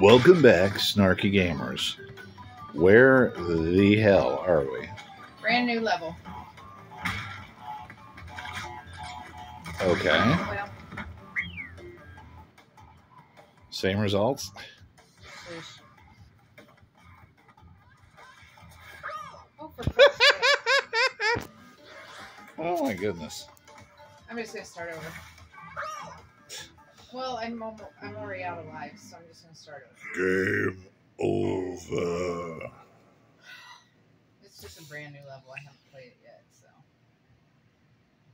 Welcome back, Snarky Gamers. Where the hell are we? Brand new level. Okay. Well, Same results? Oh, for Christ's sake. Oh my goodness. I'm just gonna start over. Well, I'm I'm already out of lives, so I'm just gonna start over. Game over. It's just a brand new level. I haven't played it yet, so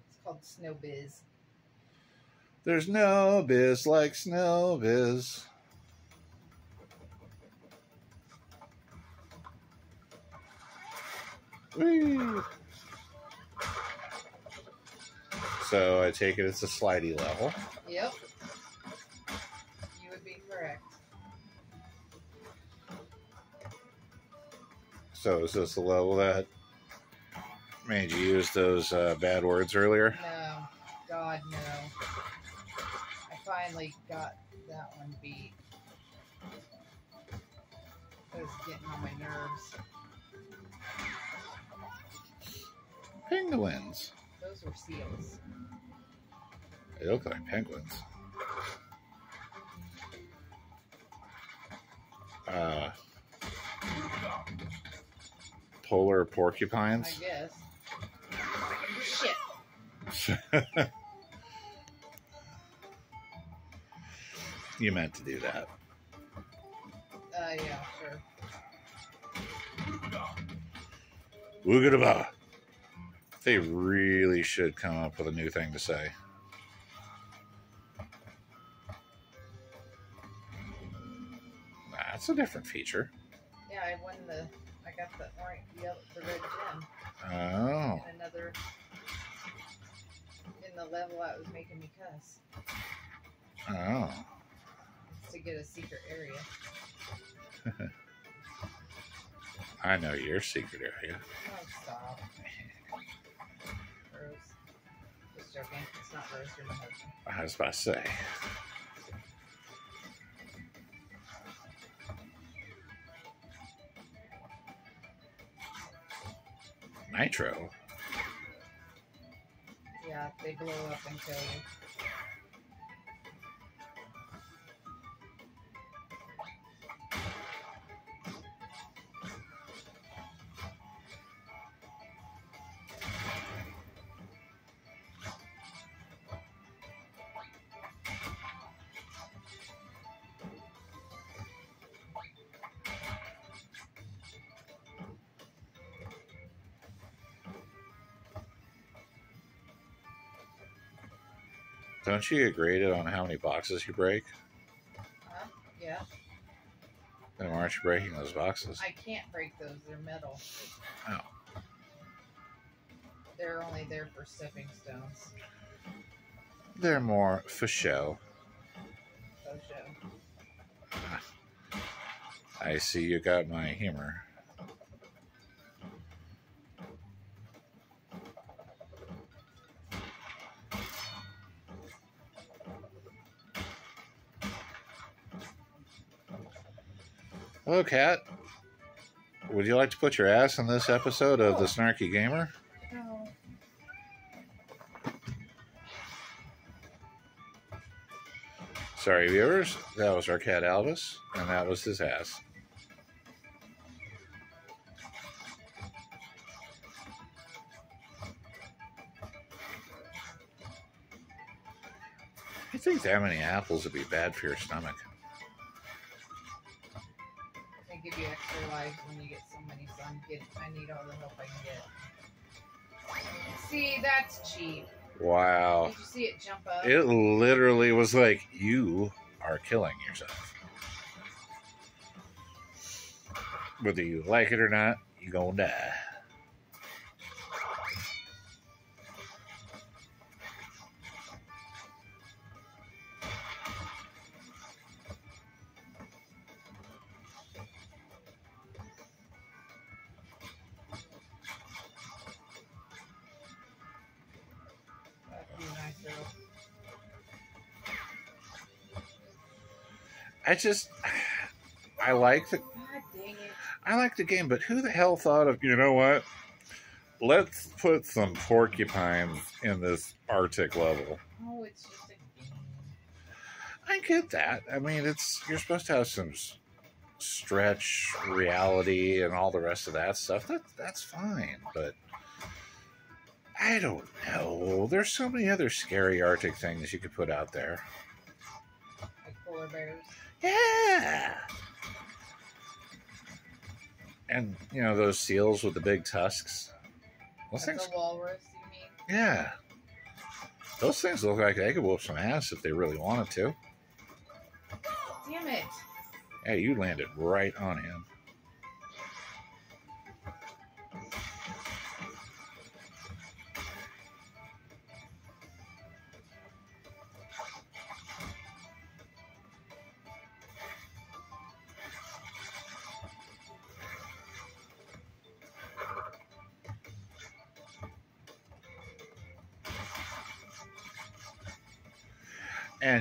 it's called Snow Biz. There's no biz like snow biz. Whee. So I take it it's a slidey level. Yep. You would be correct. So is this the level that made you use those uh, bad words earlier? No, God no. I finally got that one beat. It was getting on my nerves. Penguins. Those were seals. They look like penguins. Uh, polar I porcupines. guess. Shit. you meant to do that. Uh, yeah, sure. Woogadaba. They really should come up with a new thing to say. That's a different feature. Yeah, I won the. I got the orange, yellow, the red gem. Oh. And another. In the level that was making me cuss. Oh. To get a secret area. I know your secret area. Oh, stop. Rose. Just joking. It's not Rose, you're my husband. I was about to say. Nitro. Yeah, they blow up and kill you. Don't you get graded on how many boxes you break? Huh? Yeah. Then why aren't you breaking those boxes? I can't break those. They're metal. Oh. They're only there for stepping stones. They're more for show. So show. I see you got my humor. Hello, Cat. Would you like to put your ass in this episode of The Snarky Gamer? No. Sorry, viewers. That was our cat Elvis, and that was his ass. I think that many apples would be bad for your stomach. When you get so many, so I'm get, I need all the help I can get. See, that's cheap. Wow. Did you see it jump up? It literally was like, you are killing yourself. Whether you like it or not, you're going to die. Just, I like the God dang it. I like the game, but who the hell thought of you know what? Let's put some porcupines in this Arctic level. Oh, it's just a game. I get that. I mean, it's you're supposed to have some stretch reality and all the rest of that stuff. That that's fine, but I don't know. There's so many other scary Arctic things you could put out there. Like polar bears. Yeah. And you know those seals with the big tusks. Those That's things, walrus, you mean? yeah. Those things look like they could whoop some ass if they really wanted to. Damn it. Hey, you landed right on him.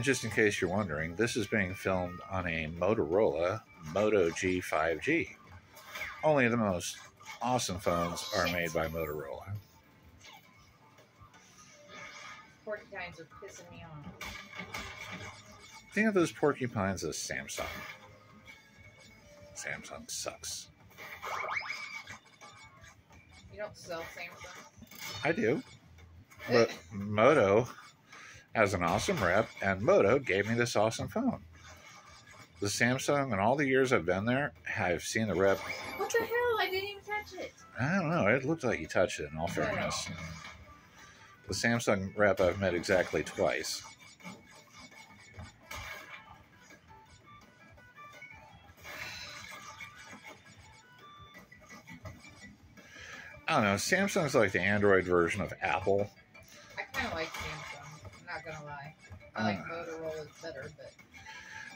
Just in case you're wondering, this is being filmed on a Motorola Moto G 5G. Only the most awesome phones are made by Motorola. Porcupines are pissing me off. Think of those porcupines as Samsung. Samsung sucks. You don't sell Samsung? I do. But Moto has an awesome rep, and Moto gave me this awesome phone. The Samsung, and all the years I've been there, I've seen the rep. What the hell? I didn't even touch it. I don't know, it looked like you touched it, in all fairness. The Samsung rep I've met exactly twice. I don't know. Samsung's like the Android version of Apple. I kind of like I like Uh. Motorola's better, but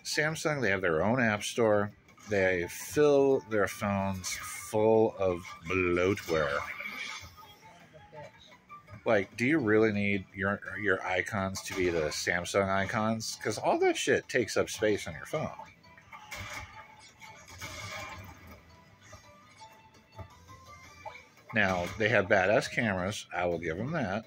Samsung, they have their own app store. They fill their phones full of bloatware. son of a bitch. Like, do you really need your your icons to be the Samsung icons? Because all that shit takes up space on your phone. Now they have badass cameras. I will give them that.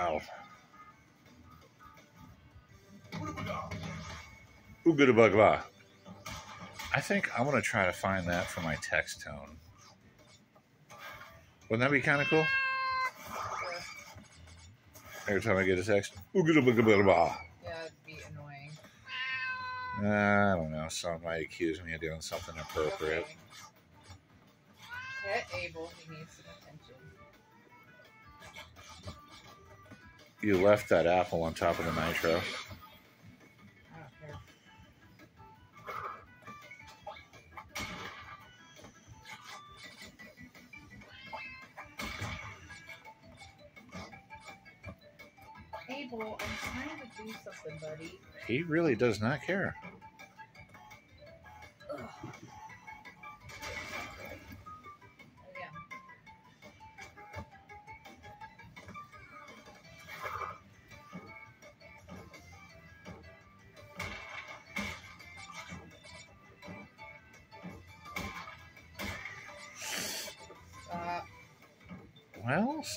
Wow. Oogada I think I'm gonna try to find that for my text tone. Wouldn't that be kind of cool? Every time I get a text, Oogada Yeah, it'd be annoying. I don't know. Someone might accuse me of doing something appropriate. Okay. Pet Abel, he needs some You left that apple on top of the nitro. Abel, I'm trying to do something, buddy. He really does not care.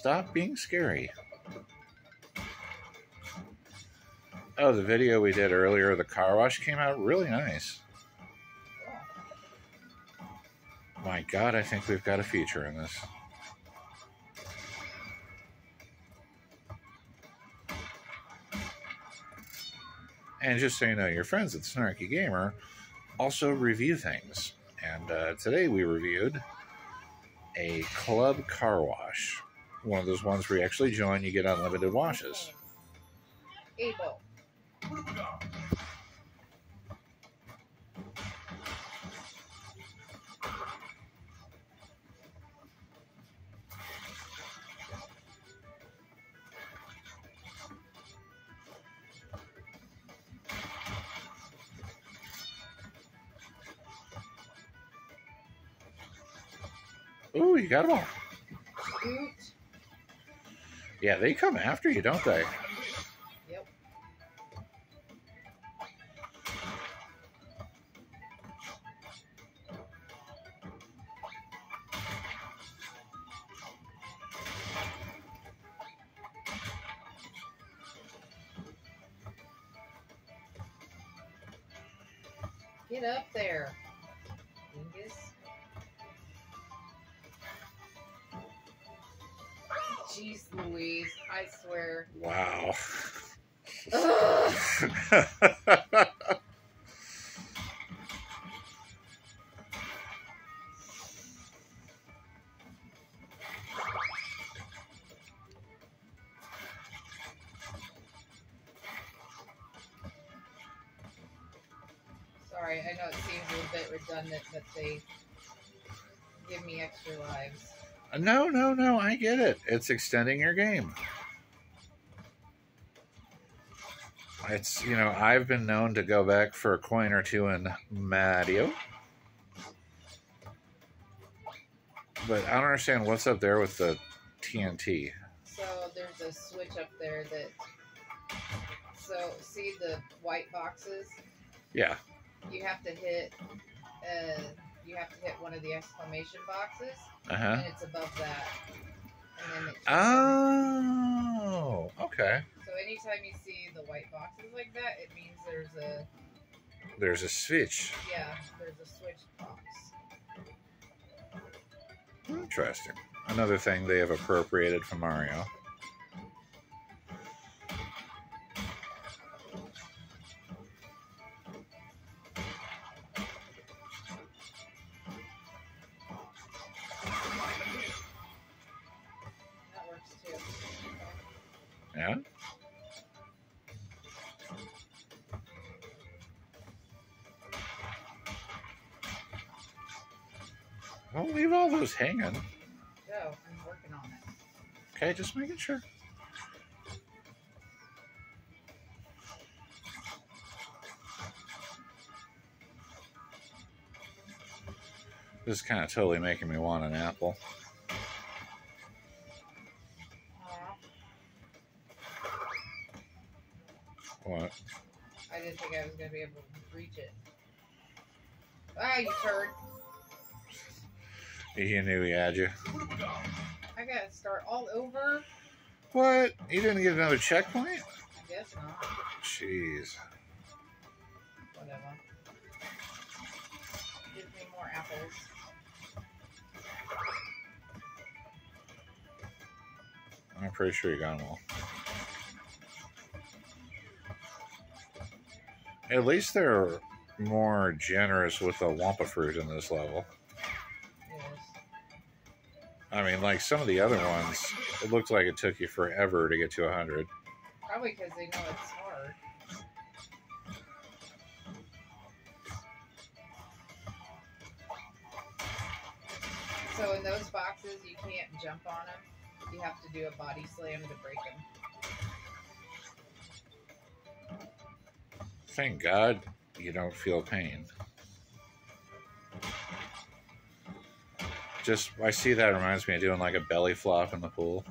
Stop being scary. Oh, the video we did earlier of the car wash came out really nice. My God, I think we've got a feature in this. And just so you know, your friends at Snarky Gamer also review things. And uh, today we reviewed a club car wash one of those ones where you actually join, you get unlimited washes. Able. Ooh, you got them all. Yeah, they come after you, don't they? It's extending your game. It's you know I've been known to go back for a coin or two in Mario, but I don't understand what's up there with the TNT. So there's a switch up there that. So see the white boxes. Yeah. You have to hit. Uh, you have to hit one of the exclamation boxes, Uh huh. and it's above that. And then. Oh. Okay. So anytime you see the white boxes like that, it means there's a There's a switch. yeah, there's a switch box. Interesting. Another thing they have appropriated from Mario. Leave all hanging. Go. I'm working on it. Okay, just making sure. This is kind of totally making me want an apple. Uh-huh. What? I didn't think I was gonna be able to reach it. You knew he had you. I gotta start all over. What? You didn't get another checkpoint? I guess not. Jeez. Whatever. Give me more apples. I'm pretty sure you got them all. At least they're more generous with the Wumpa fruit in this level. I mean, like some of the other ones, it looked like it took you forever to get to 100. Probably because they know it's hard. So in those boxes, you can't jump on them. You have to do a body slam to break them. Thank God you don't feel pain. Just, I see that reminds me of doing like a belly flop in the pool.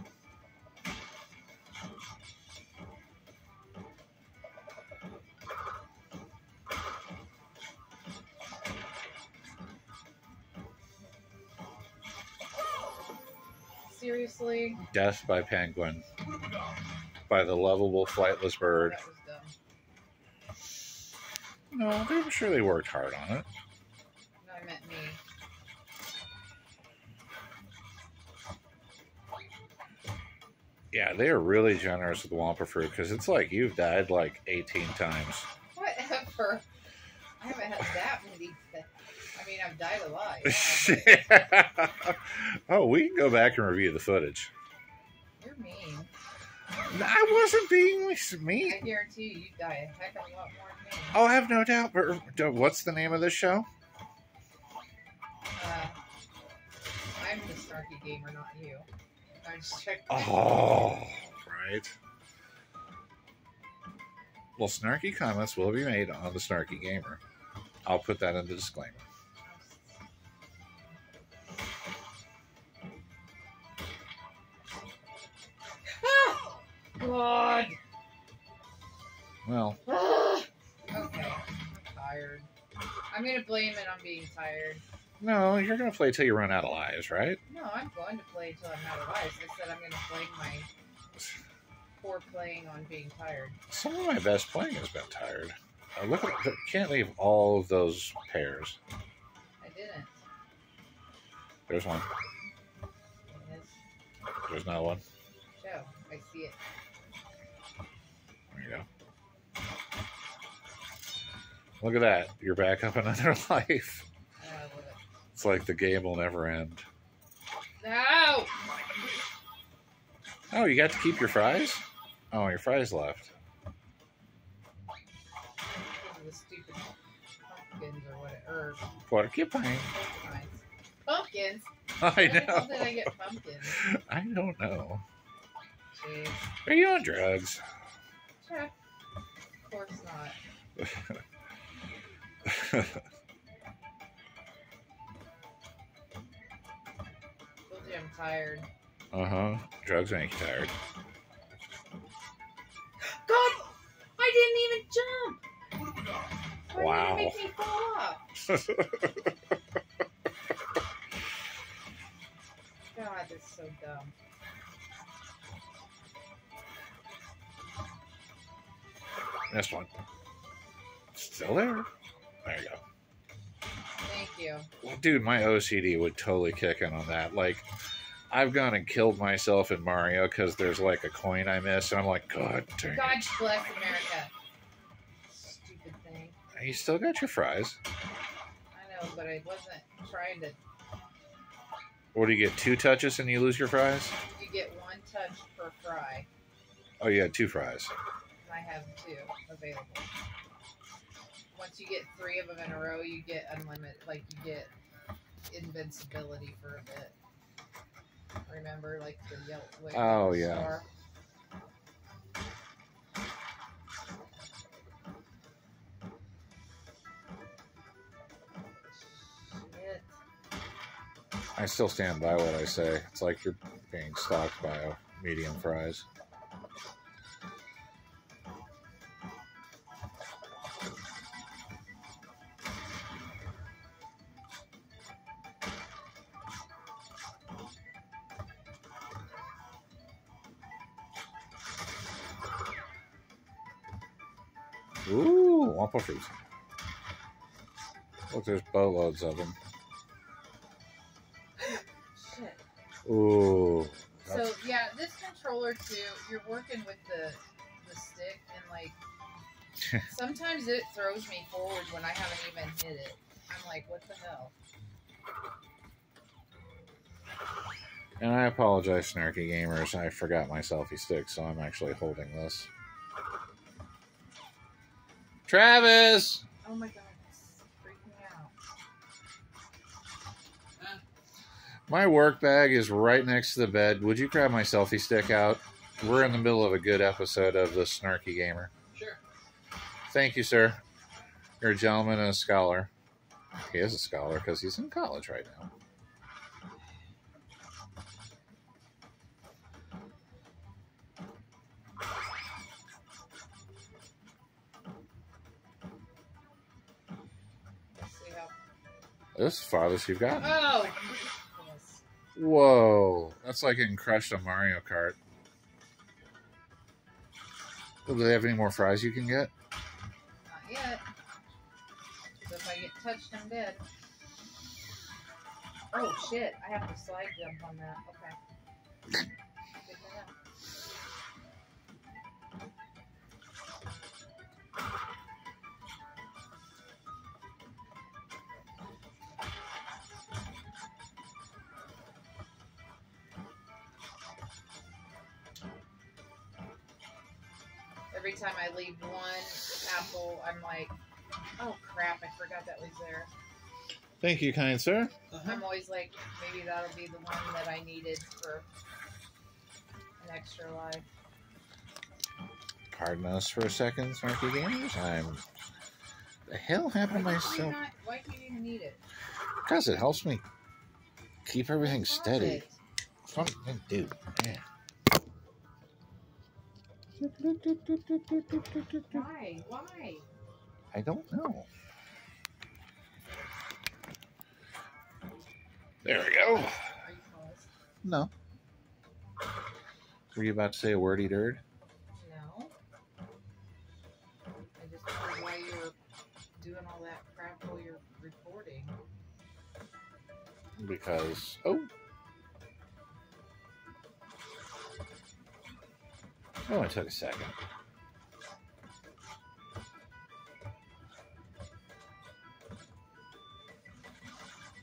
Seriously? Death by Penguin by the lovable flightless bird. That was dumb. No, I'm sure they worked hard on it. No, I meant me. Yeah, they are really generous with the Wumpa fruit because it's like you've died like 18 times. Whatever. I haven't had that many. I mean, I've died a lot. Yeah, oh, we can go back and review the footage. you're mean. I wasn't being mean. I guarantee you, you die a heck of a lot more than me. Oh, I have no doubt. But uh, what's the name of this show? Uh, I'm the snarky gamer, not you. Oh, right. Well, snarky comments will be made on the Snarky Gamer. I'll put that in the disclaimer. Ah! God. Well. okay. I'm tired. I'm gonna blame it on being tired no, you're gonna play till you run out of lives, right? No, I'm going to play till I'm out of lives. I said I'm gonna blame my poor playing on being tired. Some of my best playing has been tired. Uh, look at can't leave all of those pairs. I didn't. There's one. Yes. There's another one. Joe, I see it. There you go. Look at that. You're back up another life. I love it. It's like the game will never end. No! Oh, you got to keep your fries? Oh, your fries left. Because of the stupid pumpkins or what? Or Porcupine. pumpkins. I Where the hell know. did I get pumpkins? I don't know. Jeez. Are you on drugs? Check. Of course not. tired. uh huh. Drugs make you tired. God! I didn't even jump! Why Wow. did make me fall off? God, that's so dumb. Missed one. Still there. There you go. Thank you. Well, dude, my OCD would totally kick in on that. Like, I've gone and killed myself in Mario because there's like a coin I missed, and I'm like, God dang God it. bless America. Stupid thing. You still got your fries. I know, but I wasn't trying to. What do you get? Two touches and you lose your fries? You get one touch per fry, Oh, you had two fries. I have two available. Once you get three of them in a row, you get unlimited. Like you get invincibility for a bit. Remember, like the. Oh, yeah. I still stand by what I say. It's like you're being stalked by a medium fries. Wumpa. Look, there's boatloads of them. Shit. Ooh. So yeah, this controller too. You're working with the the stick, and like sometimes it throws me forward when I haven't even hit it. I'm like, what the hell? And I apologize, snarky gamers. I forgot my selfie stick, so I'm actually holding this. Travis! Oh my god, it's freaking me out. My work bag is right next to the bed. Would you grab my selfie stick out? We're in the middle of a good episode of The Snarky Gamer. Sure. Thank you, sir. You're a gentleman and a scholar. He is a scholar because he's in college right now. This is the farthest you've gotten. Oh. Whoa. That's like getting crushed on Mario Kart. Do they have any more fries you can get? Not yet. So if I get touched, I'm dead. Oh shit! I have to slide jump on that. Okay. Good to know. Every time I leave one apple, I'm like, oh crap, I forgot that was there. Thank you, kind sir. Uh-huh. I'm always like, maybe that'll be the one that I needed for an extra life. Pardon us for a second, Snarky Gamers. I'm. The hell happened to Why, myself? not, why do you even need it? Because it helps me keep everything What's steady. with it? Fun, dude. Yeah. Why? Why? I don't know. There we go. Are you? No. Were you about to say a wordy dirt? No. I just wondered why you were doing all that crap while you're recording. Because oh. Oh, it took a second.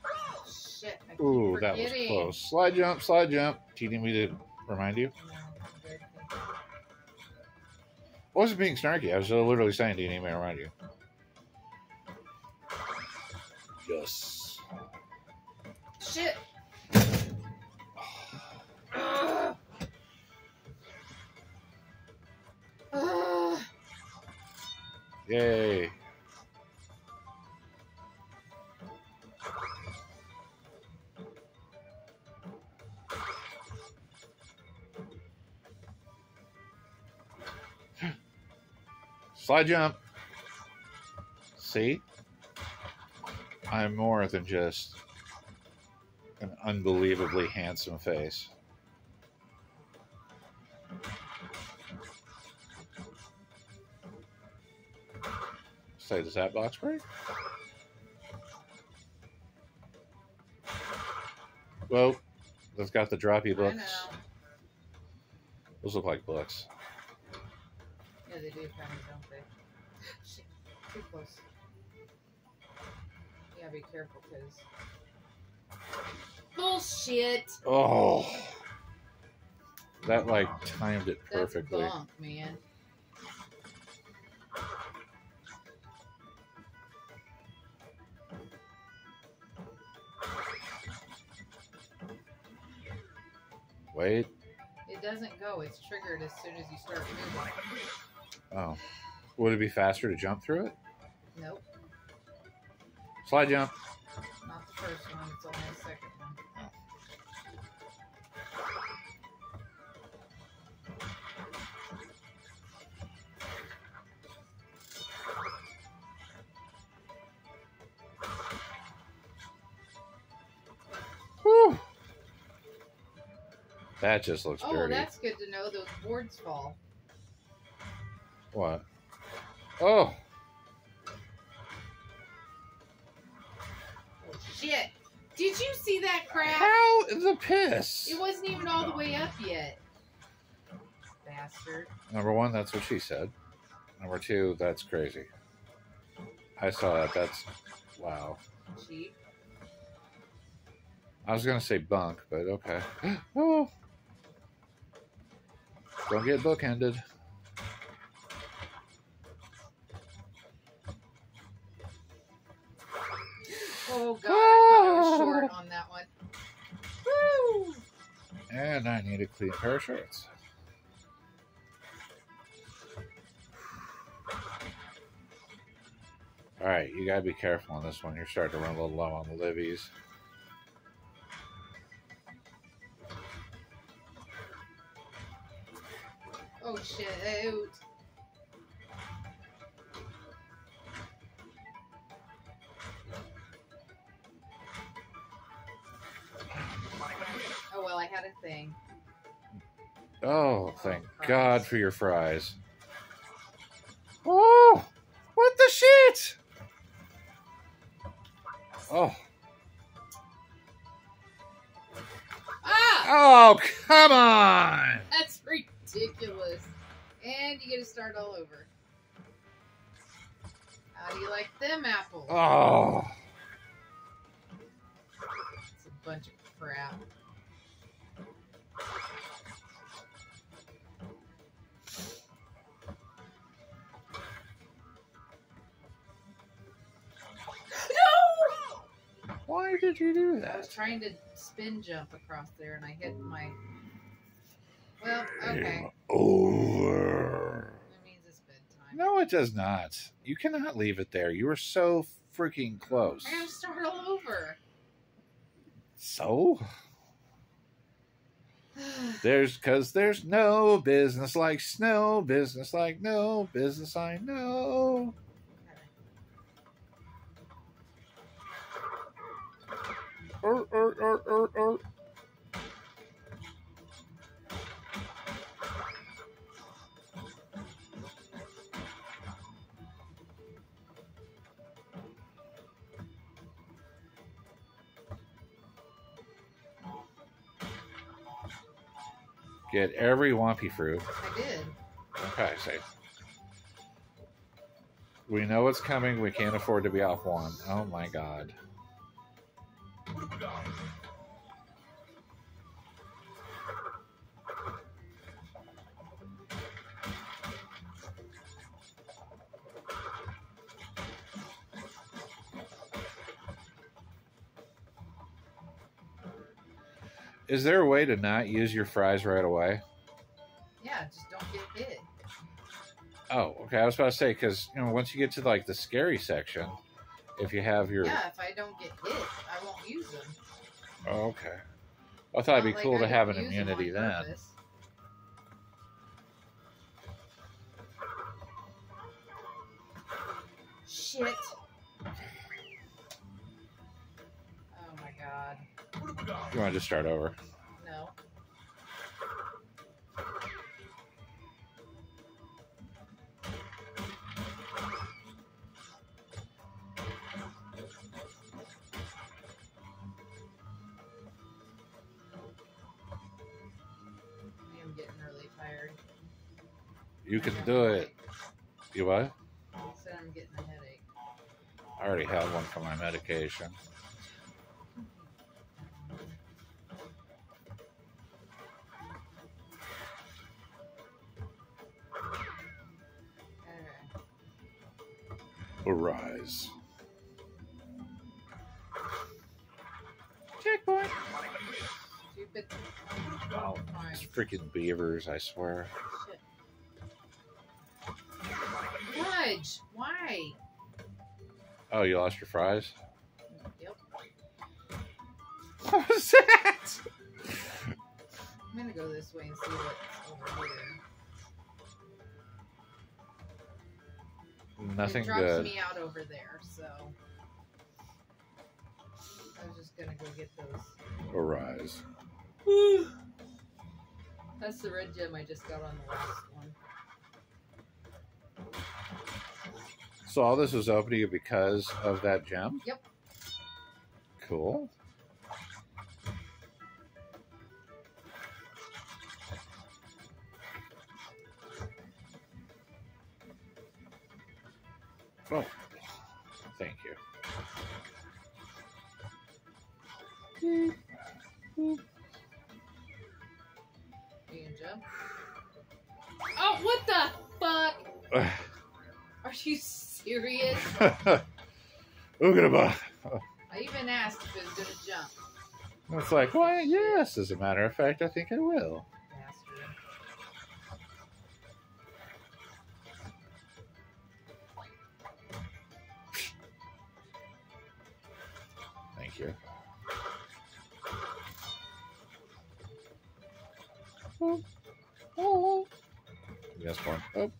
Oh, shit. I keep Ooh, that was close. Slide jump, slide jump. Do you need me to remind you? No, I'm good. Thank you. I wasn't being snarky. I was literally saying, do you need me to remind you? Jump. See? I'm more than just an unbelievably handsome face. Say, does that box break? Well, that's got the droppy books. Those look like books. They do kind of, don't they? Shit. Too close. Yeah, be careful, because. Bullshit! Oh, that like timed it That's perfectly. man. Wait. It doesn't go. It's triggered as soon as you start moving. Oh, would it be faster to jump through it? Nope. Slide jump. Not the first one. It's only the second one. Whew. That just looks Oh, dirty. that's good to know. Those boards fall. What? Oh, Shit! Did you see that crap? how the piss? It wasn't even all the way up yet. Bastard. Number one, that's what she said. Number two, that's crazy. I saw that. That's wow. Cheap. I was gonna say bunk, but okay. oh, don't get bookended. Oh god, I thought I was short ah. on that one. Woo! And I need a clean pair of shorts. All right, you gotta be careful on this one. You're starting to run a little low on the livies. For your fries. Spin jump across there and I hit my. Well, okay. Over. That means it's bedtime. No, it does not. You cannot leave it there. You were so freaking close. I gotta start all over. So? There's because there's no business like snow, business like no business I know. Er, er, er, er. Get every Whompy fruit. I did. Okay, so we know what's coming. We can't afford to be off one. Oh my god. Is there a way to not use your fries right away? Yeah, just don't get hit. Oh, okay. I was about to say because you know once you get to like the scary section, if you have your Yeah, if I don't get hit, I won't use them. oh, okay, I thought it'd be like cool I to have an use 'em on immunity then. purpose. Just start over? No. I am getting really tired. You can do it. You what? I said I'm getting a headache. I already have one for my medication. Arise. Checkpoint. Stupid. Wow, Fine. it's freaking beavers! I swear. Shit. Fudge! Why? Oh, you lost your fries? Yep. What was that? I'm gonna go this way and see what's over here. Nothing it drops good. me out over there, so I was just gonna go get those. Arise. That's the red gem I just got on the last one. So all this is open to you because of that gem? Yep. Cool. Oogadaba. I even asked if it was gonna jump. It's like, why, yes, as a matter of fact, I think I will. Bastard. Thank you. Oh. Oh. Yes, one. Oh.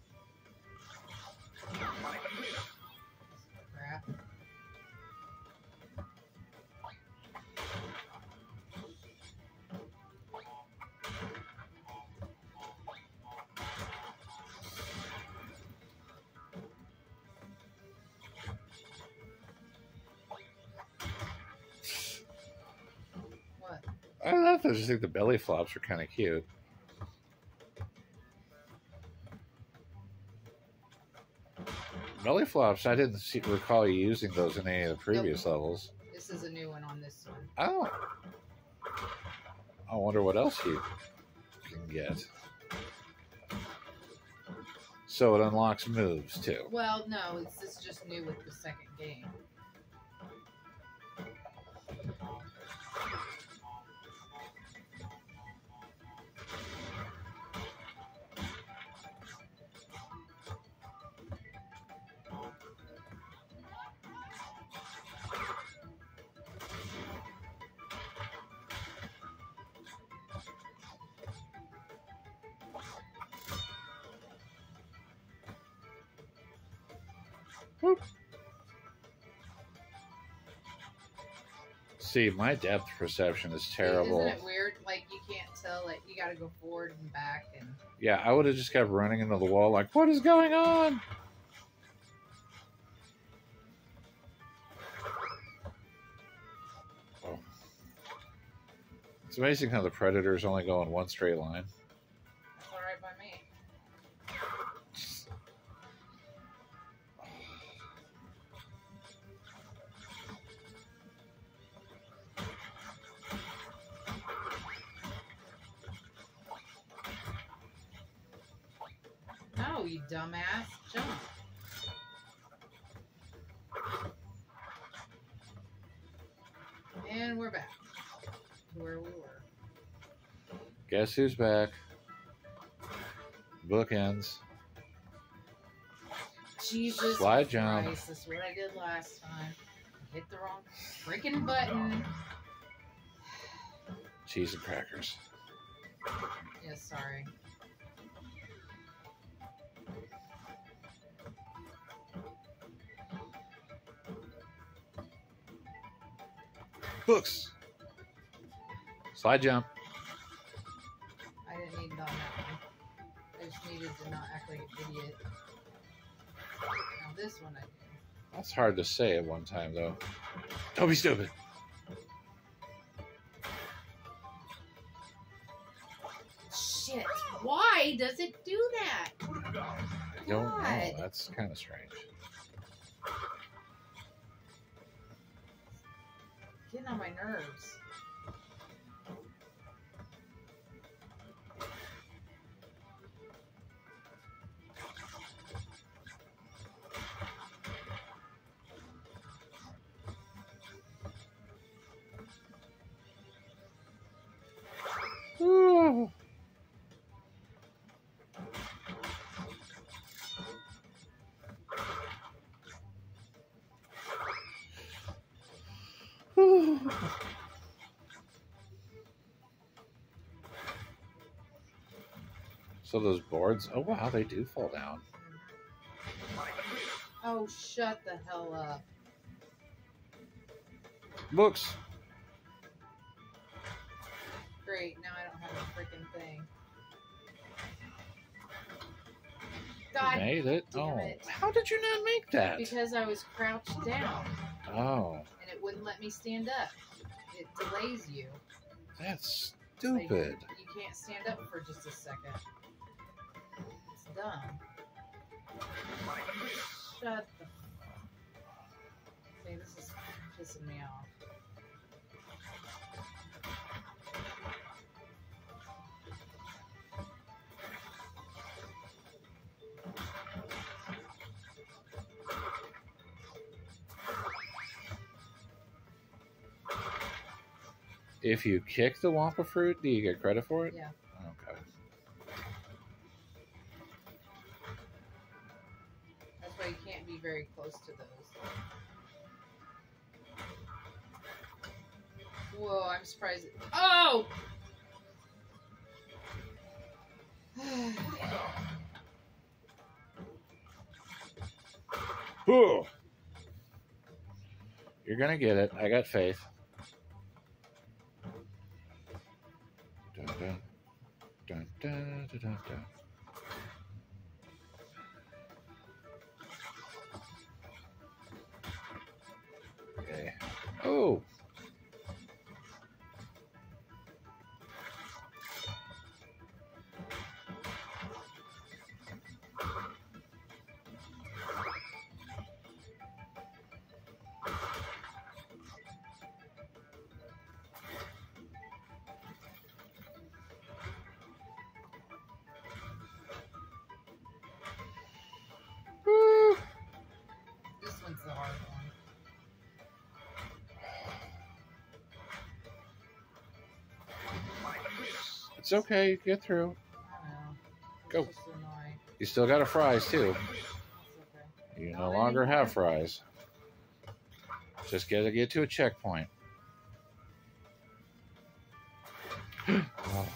I don't know. I just think the belly flops are kind of cute. Belly flops, I didn't see, recall you using those in any of the previous levels. This is a new one on this one. Oh. I wonder what else you can get. So it unlocks moves too. Well, no, this is just new with the second game. See, my depth perception is terrible. Isn't it weird? Like you can't tell. Like you got to go forward and back, and Yeah, I would have just kept running into the wall like, what is going on? Oh. It's amazing how the predators only go in one straight line. You dumbass! Jump. And we're back where we were. Guess who's back? Bookends. Jesus Slide jump. Christ, that's what I did last time. Hit the wrong freaking button. Cheese and crackers. Yeah, sorry. Books. Slide jump. I didn't need it on that one. I just needed to not act like an idiot. Now this one I do. That's hard to say at one time, though. Don't be stupid. Shit! Why does it do that? I don't know. That's kind of strange. Getting on my nerves. So those boards, oh wow, they do fall down. Oh, shut the hell up. Books. Great, now I don't have a freaking thing. God, made it. oh, it. how did you not make that? because I was crouched down Oh, wouldn't let me stand up. It delays you. that's Like, stupid. you can't stand up for just a second. It's dumb. Shut the. See, this is pissing me off. If you kick the Wumpa fruit, do you get credit for it? Yeah. Okay. That's why you can't be very close to those. Whoa, I'm surprised. Oh! Ooh. You're gonna get it. I got faith. Dun, dun, dun, dun, dun. Okay. Oh. It's okay. You get through. I know. Go. You still got a fries too. Okay. You no longer have fries. Just gotta get to a checkpoint. Oh.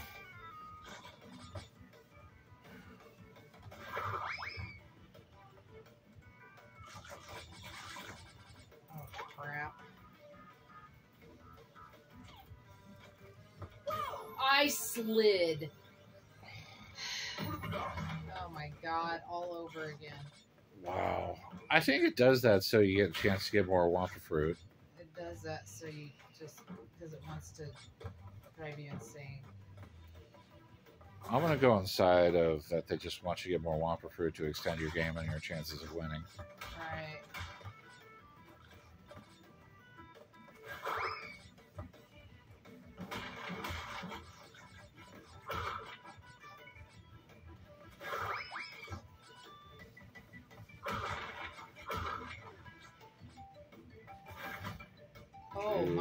I slid. Oh my god, all over again. Wow. I think it does that so you get a chance to get more Wumpa fruit. It does that so you just because it wants to drive you insane. I'm gonna go inside of that. They just want you to get more Wumpa fruit to extend your game and your chances of winning. Alright.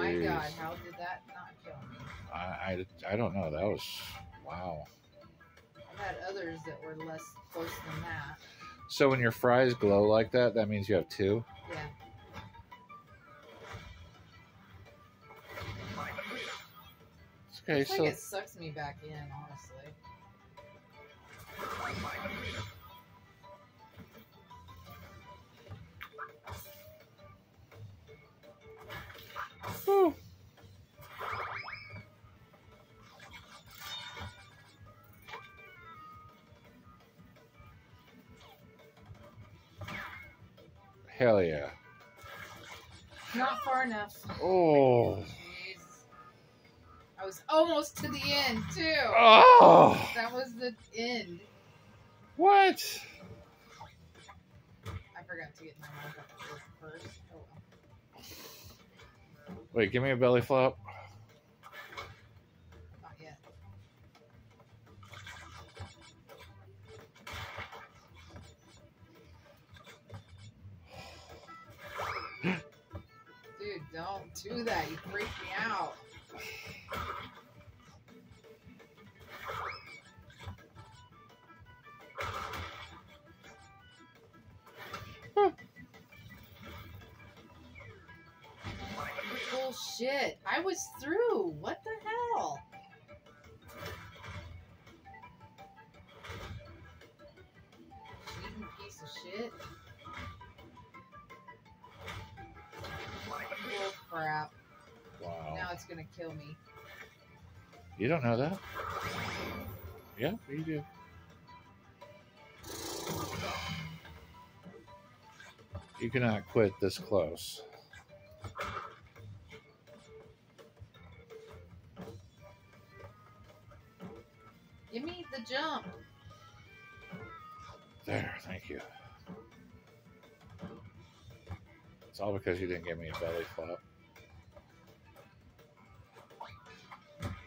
My god, how did that not kill me? I, I, I don't know. That was wow. I've had others that were less close than that. So when your fries glow like that, that means you have two. Yeah. Okay, It's so like it sucks me back in, honestly. Whew. Hell yeah. Not far enough. Oh. Jeez. I was almost to the end too. Oh. That was the end. What? I forgot to get my first. Wait, give me a belly flop. not yet. Dude, don't do that. You freak me out. Bullshit. I was through. What the hell? Cheating piece of shit. Oh crap. Wow. Now it's gonna kill me. You don't know that? Yeah, you do. You cannot quit this close. Because you didn't give me a belly flop.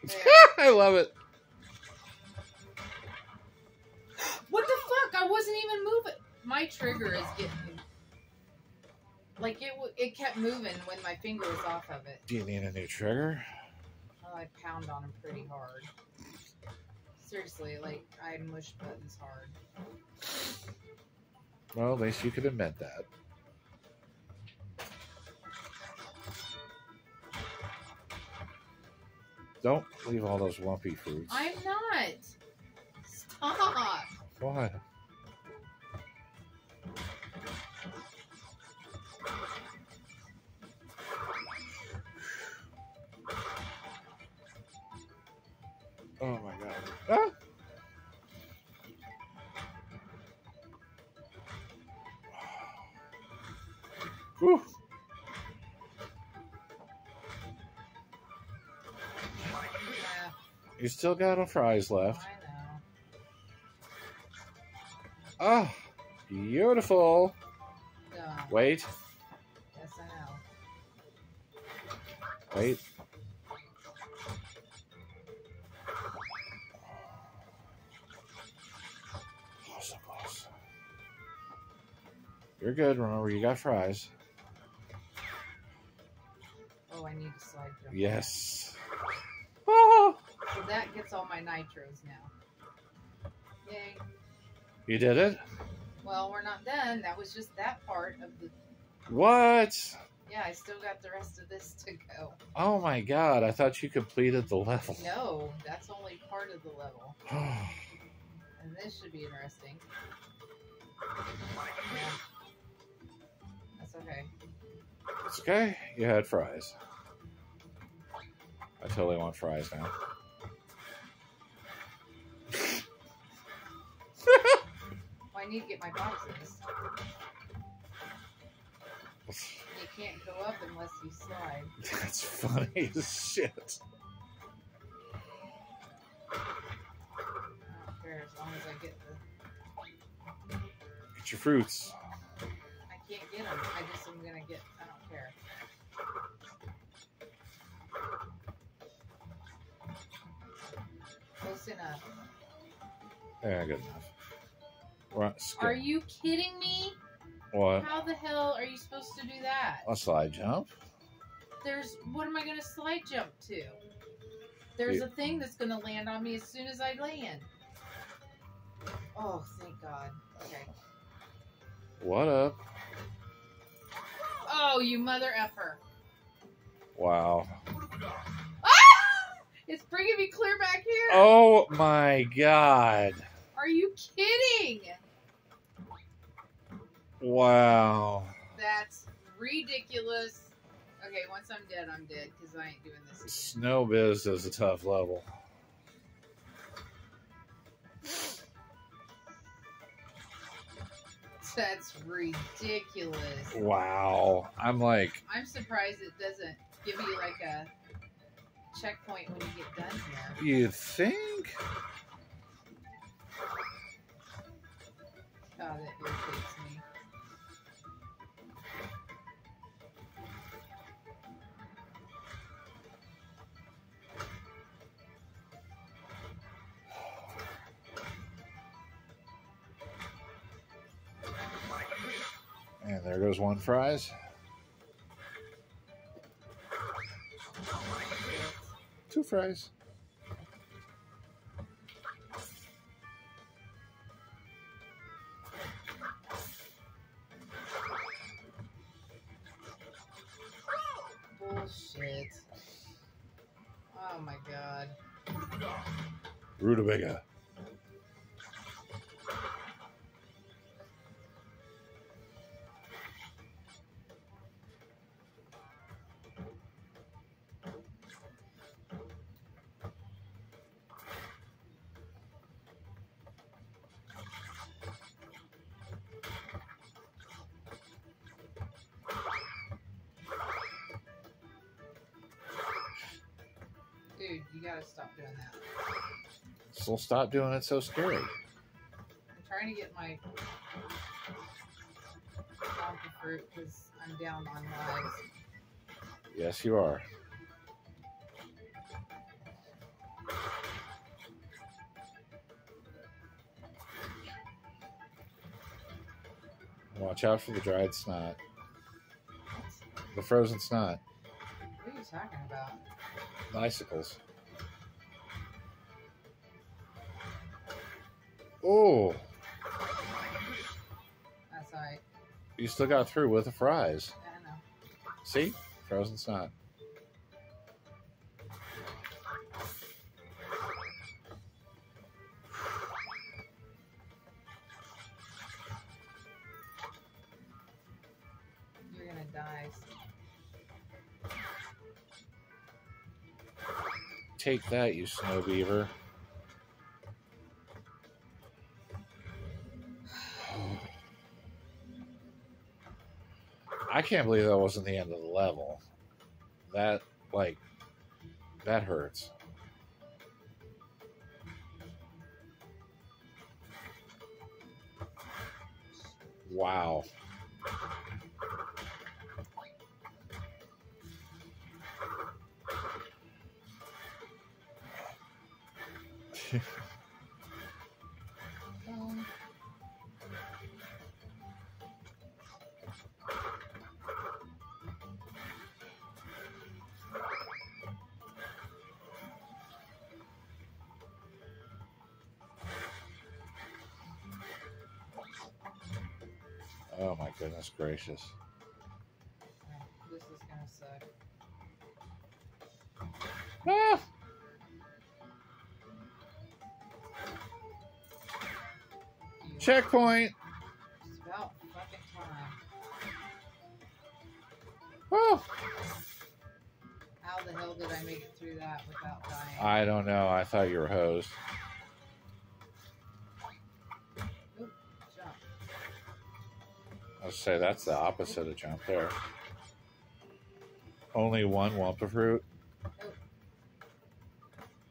I love it. What the fuck? I wasn't even moving. My trigger is getting like it. It kept moving when my finger was off of it. Do you need a new trigger? Oh, I pound on them pretty hard. Seriously, like I mush buttons hard. Well, at least you could admit that. Don't leave all those lumpy fruits. I'm not. Stop. Why? You still got a fries left. Ah, beautiful. Duh. Wait, Yes, I know. wait. Oh, so close. You're good. Remember, you got fries. Oh, I need to slide. Yes. Oh, So that gets all my nitros now. Yay. you did it. Well, we're not done. That was just that part of the. What? Yeah, I still got the rest of this to go. Oh my god! I thought you completed the level. No, that's only part of the level. And this should be interesting. Yeah. That's okay. it's okay. You had fries. I totally want fries now. I need to get my boxes. You can't go up unless you slide. That's funny as shit. I don't care as long as I get the. Get your fruits. I can't get them. I just am gonna get. I don't care. Close enough. Yeah, good enough. Right, skip. Are you kidding me? what? How the hell are you supposed to do that? A slide jump? There's. What am I gonna slide jump to? There's Yeah. a thing that's gonna land on me as soon as I land. Oh, thank God. Okay. What up? Oh, you mother effer. Wow. Ah! It's bringing me clear back here. Oh my god. Are you kidding? Wow. That's ridiculous. Okay, once I'm dead, I'm dead because I ain't doing this. Snow Biz is a tough level. That's ridiculous. Wow. I'm like, I'm surprised it doesn't give you like a checkpoint when you get done here. you think? God, that irritates And there goes one fries. Two fries. Bullshit. Oh my god. Rutabaga. Stop doing it so scary. I'm trying to get my donkey fruit because I'm down on lives. Yes, you are. Watch out for the dried snot. The frozen snot. What are you talking about? The icicles. Oh, That's alright. you still got through with the fries. I know. See? Frozen's not. You're gonna die. Take that, you snow beaver. I can't believe that wasn't the end of the level. That, like, that hurts. Wow. gracious. this is gonna suck. Ah! Checkpoint! It's about fucking time. How the hell did I make it through that without dying? I don't know. I thought you were hosed. I'll say that's the opposite of jump there. Only one Wumpa fruit.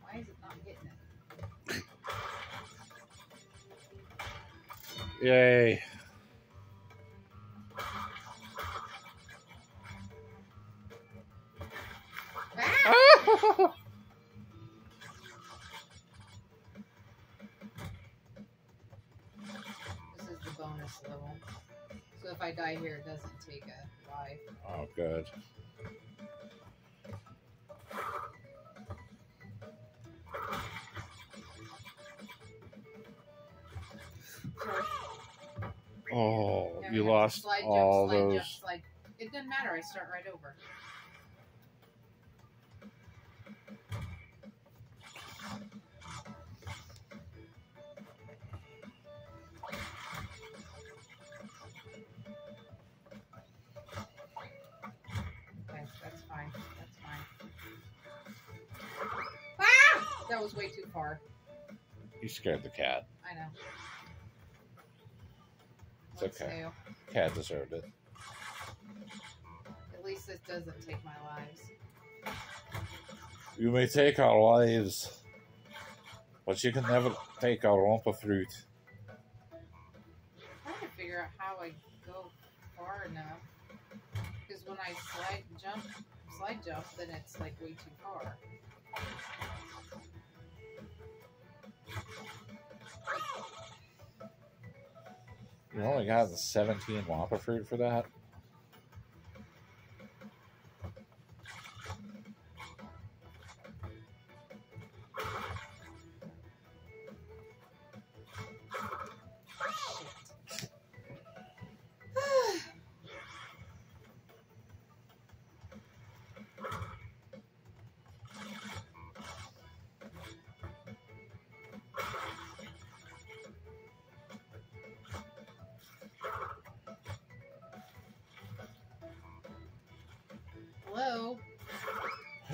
Why is it not getting it? Yay. Ah! I die here, it doesn't take a life. oh, good. Oh, you lost slide, jump, all slide, those. Jump. It doesn't matter. I start right over. That was way too far. You scared the cat. I know. It's okay. Cat deserved it. At least this doesn't take my lives. You may take our lives, but you can never take our Wumpa fruit. I'm trying to figure out how I go far enough. Because when I slide jump, slide jump, then it's like way too far. You only got the 17 Wumpa fruit for that?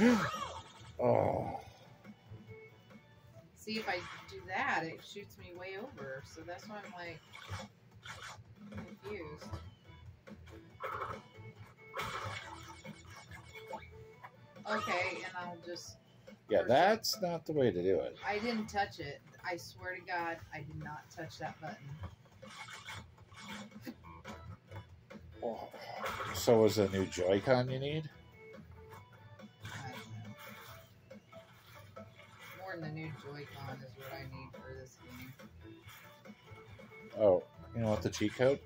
Oh, See if I do that, it shoots me way over. So that's why I'm like confused. Okay, and I'll just. yeah, that's not the way to do it. I didn't touch it. I swear to God, I did not touch that button. Oh. So, was a new Joy-Con you need? Joy-Con is what I need for this game. Oh, you know what the cheat code?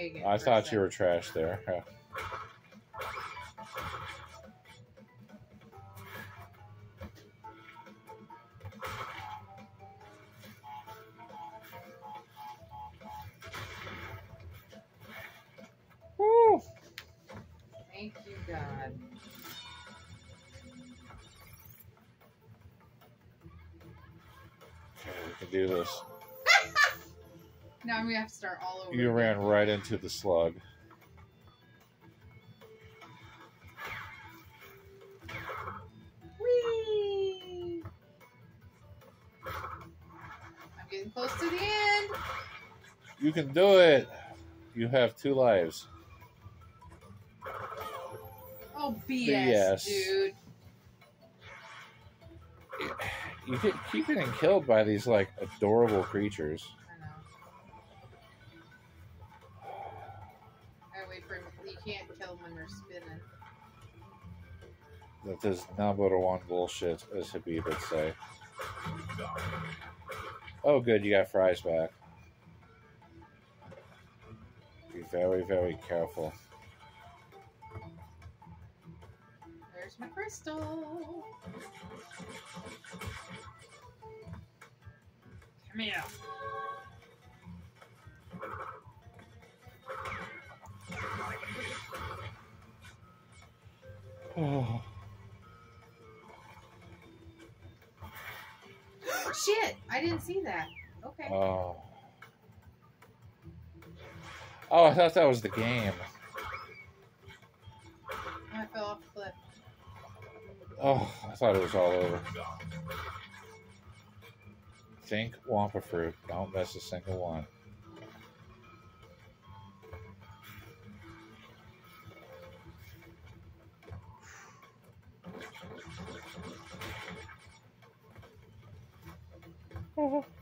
Sure I was gonna make it. I for a thought you were trash there. Yeah. Woo. Thank you, God. Okay, we can do this. Now I'm have to start all over. You ran right into the slug. Whee! I'm getting close to the end. You can do it. You have two lives. Oh BS, BS. dude. You get keep getting killed by these like adorable creatures. That is number one bullshit, as Habib would say. Oh, good, you got fries back. Be very, very careful. There's my crystal. Come here. Oh. Shit! I didn't see that. Okay. Oh. Oh, I thought that was the game. I fell off the cliff. Oh, I thought it was all over. Think Wumpa fruit. Don't miss a single one. Right?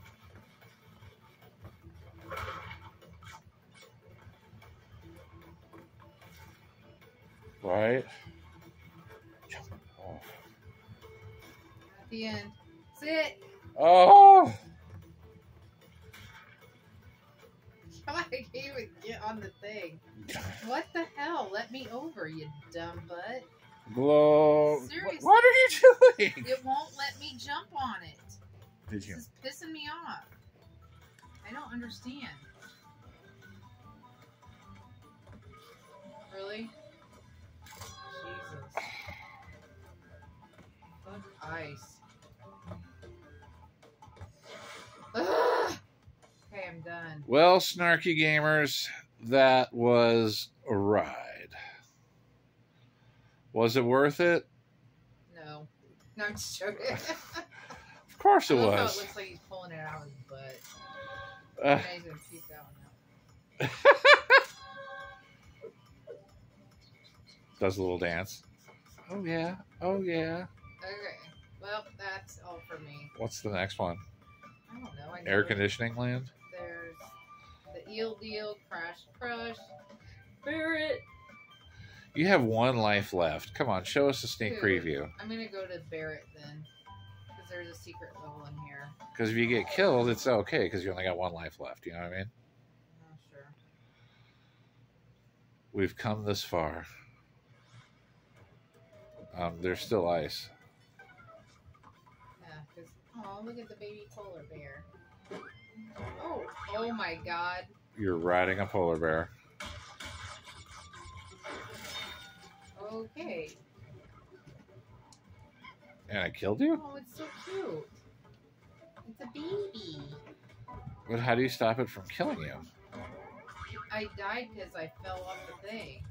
Snarky gamers, that was a ride. Was it worth it? No. No, I'm just joking. Of course it love how was. it looks like he's pulling it out of his butt. Uh, Now he's gonna puke that one out. does a little dance. Oh yeah. Oh yeah. Okay. Well, that's all for me. What's the next one? I don't know. I Air conditioning land. The eel deal, crash crush, Bear It. You have one life left. Come on, show us a sneak Dude. preview. I'm gonna go to Bear It then, because there's a secret level in here. Because if you get killed, it's okay because you only got one life left. You know what I mean? Oh, sure. We've come this far. Um, there's still ice. Yeah, because oh, look at the baby polar bear. Oh, oh my God. You're riding a polar bear. Okay. And I killed you? Oh, it's so cute. It's a baby. But how do you stop it from killing you? I died because I fell off the thing.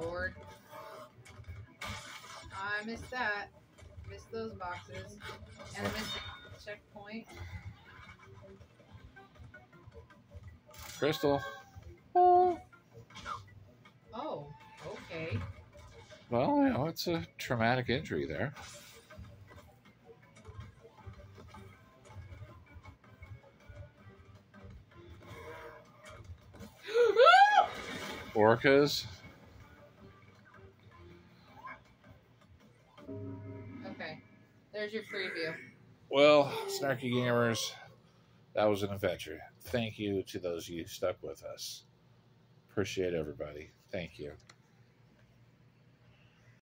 Lord. I missed that. Missed those boxes. And I missed the checkpoint. Crystal. Oh. Oh, okay. Well, you know, it's a traumatic injury there. Orcas. There's your preview. Well, Snarky Gamers, that was an adventure. Thank you to those of you who stuck with us. Appreciate everybody. Thank you.